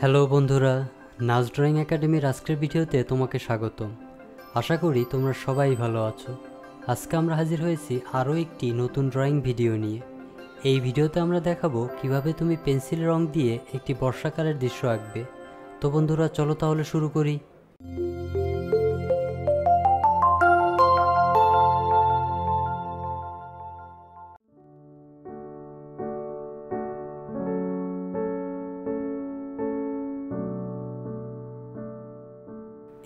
Hello বন্ধুরা, নাচ drawing একাডেমির আজকের ভিডিওতে তোমাকে স্বাগত আশা করি তোমরা সবাই ভালো আছো। আজকে আমরা হাজির হয়েছি আরও একটি নতুন ড্রয়িং ভিডিও নিয়ে। এই ভিডিওতে আমরা দেখাবো কীভাবে তুমি পেন্সিল রং দিয়ে একটি বর্ষাকালের দৃশ্য আঁকবে। তো বন্ধুরা, চলো তাহলে শুরু করি।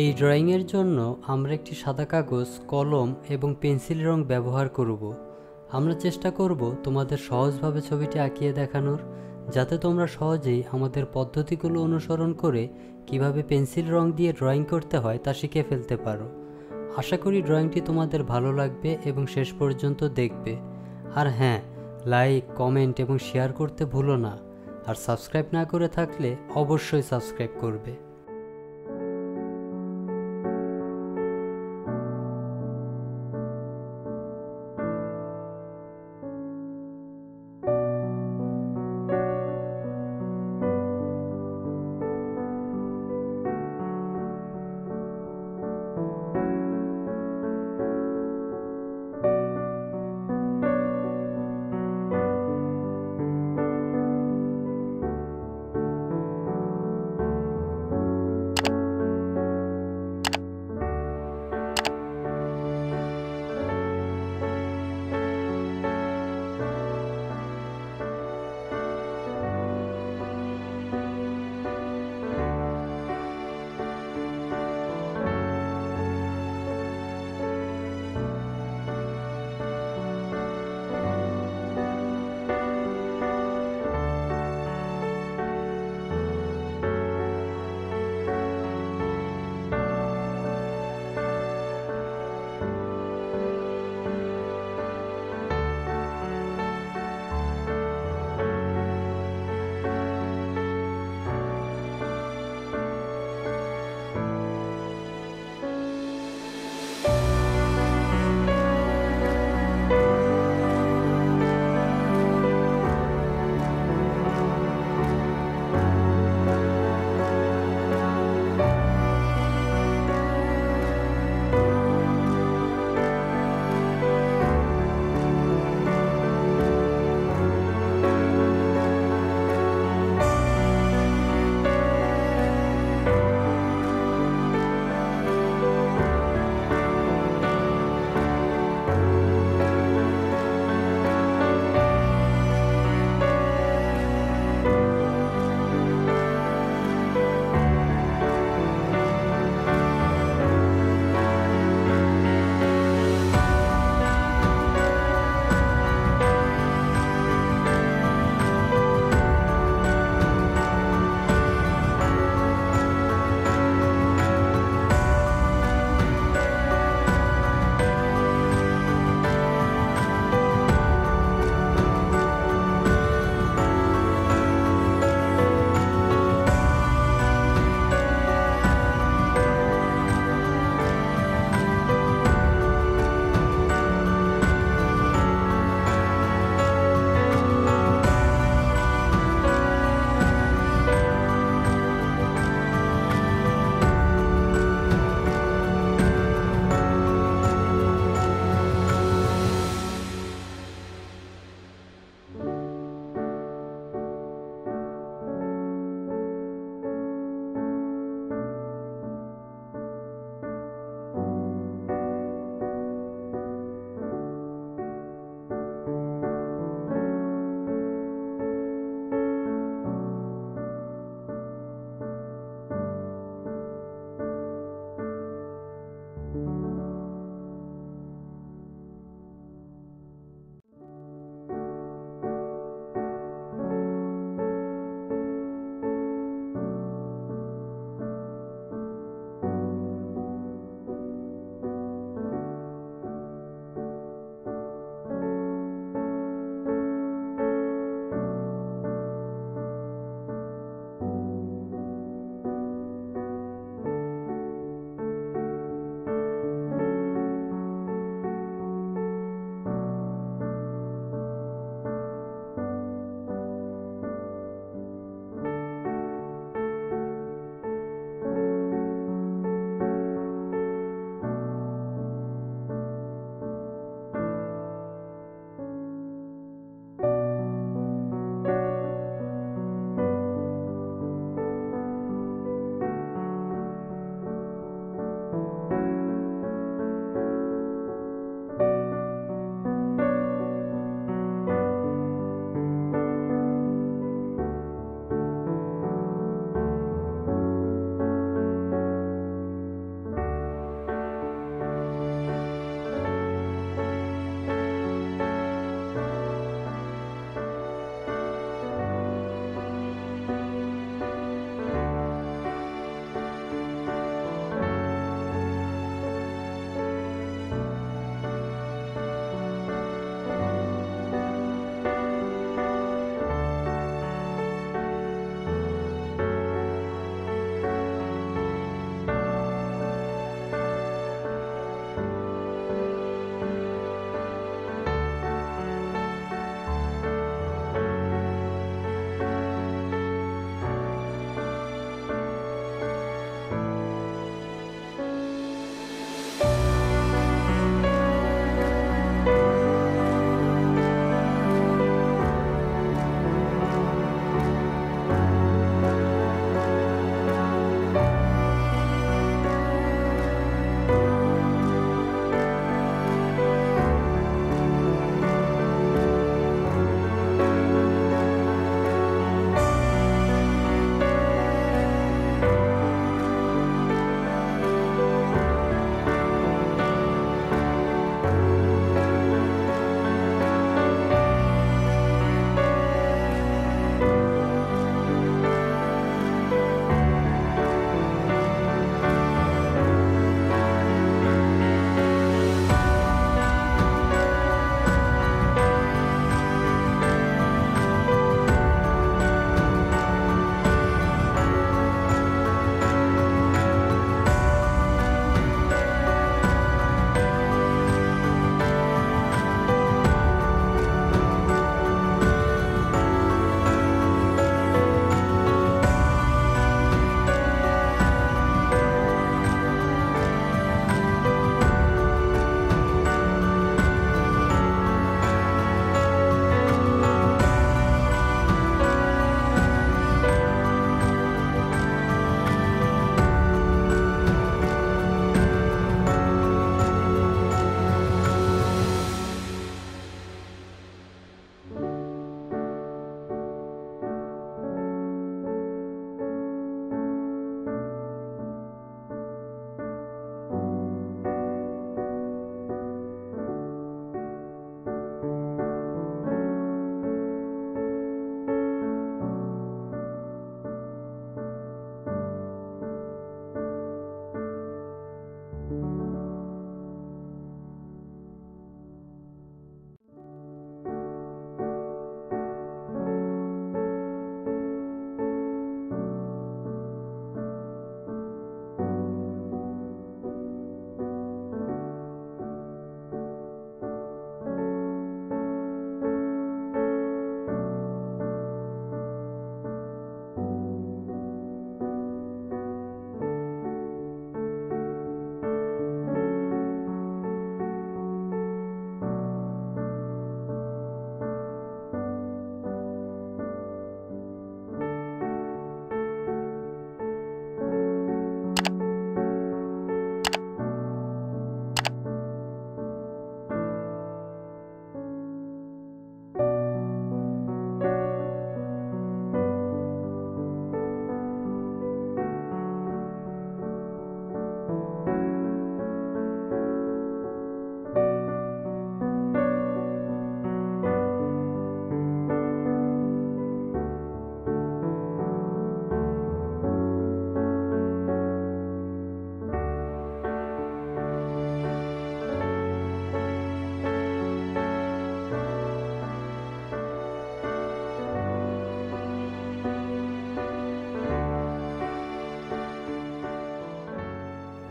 এই ড্রয়িংয়ের জন্য আমরা একটি সাদা কাগজ, কলম এবং পেন্সিল রং ব্যবহার করব। আমরা চেষ্টা করব তোমাদের সহজভাবে ছবিটি আঁকিয়ে দেখানোর, যাতে তোমরা সহজেই আমাদের পদ্ধতিগুলো অনুসরণ করে কীভাবে পেন্সিল রং দিয়ে ড্রয়িং করতে হয় তা শিখে ফেলতে পারো। আশা করি ড্রয়িংটি তোমাদের ভালো লাগবে এবং শেষ পর্যন্ত দেখবে। আর হ্যাঁ লাইক, কমেন্ট এবং শেয়ার করতে ভুলো না। আর সাবস্ক্রাইব না করে থাকলে অবশ্যই সাবস্ক্রাইব করবে।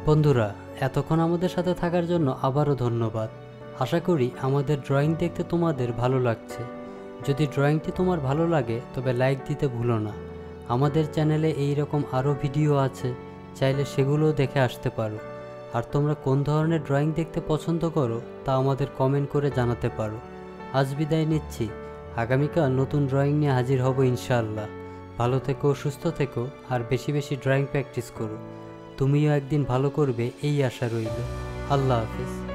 বন্ধুরা, এতক্ষণ আমাদের সাথে থাকার জন্য আবারও ধন্যবাদ। আশা করি আমাদের ড্রয়িং দেখতে তোমাদের ভালো লাগছে। যদি ড্রয়িংটি তোমার ভালো লাগে, তবে লাইক দিতে ভুলো না। আমাদের চ্যানেলে এই রকম আরও ভিডিও আছে, চাইলে সেগুলোও দেখে আসতে পারো। আর তোমরা কোন ধরনের ড্রয়িং দেখতে পছন্দ করো, তা আমাদের কমেন্ট করে জানাতে পারো। আজ বিদায় নিচ্ছি। আগামীকাল নতুন ড্রয়িং নিয়ে হাজির হব ইনশাআল্লাহ। ভালো থেকো, সুস্থ থেকো, আর বেশি বেশি ড্রয়িং প্র্যাকটিস করো। তুমিও একদিন ভালো করবে এই আশা রইল। আল্লাহ হাফিজ।